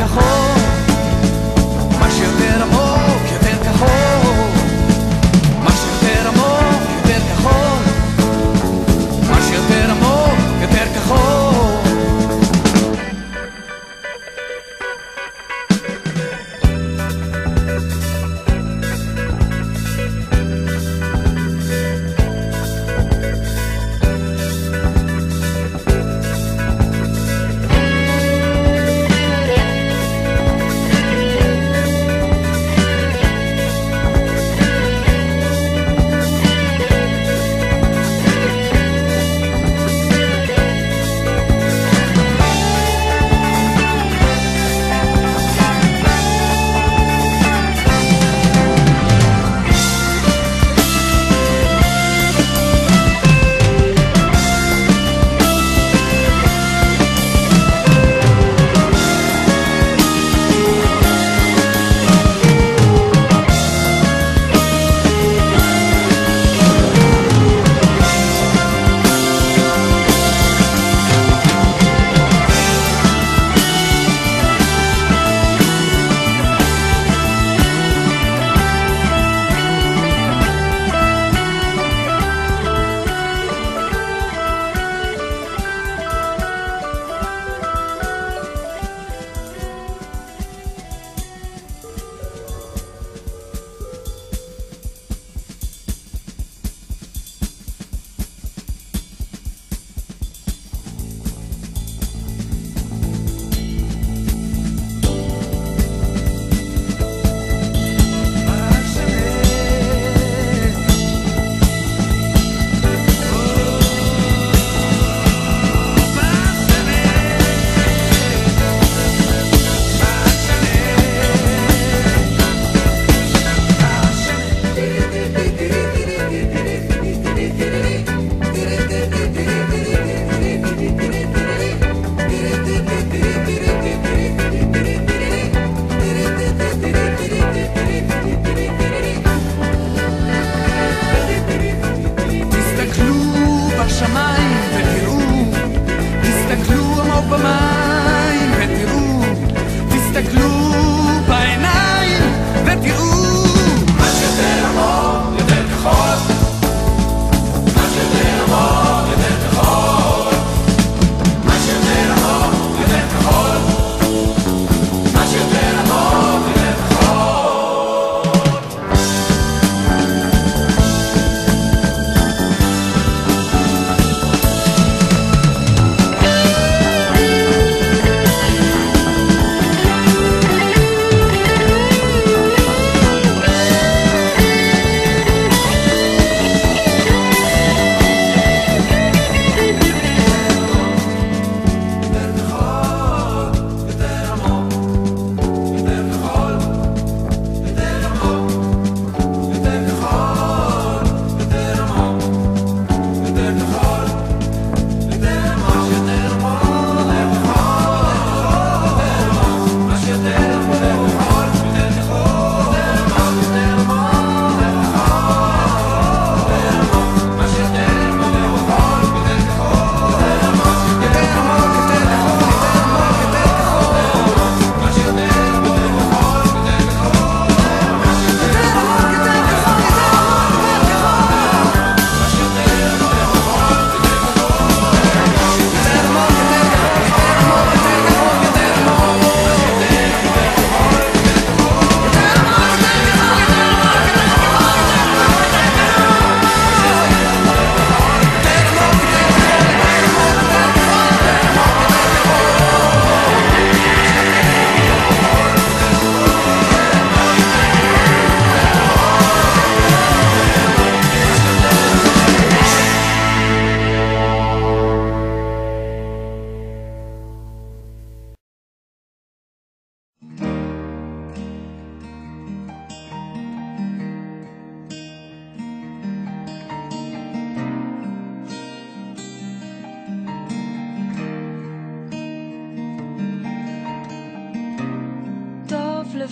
עמוק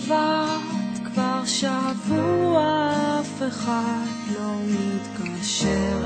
לבד כבר שבוע, אף אחד לא מתקשר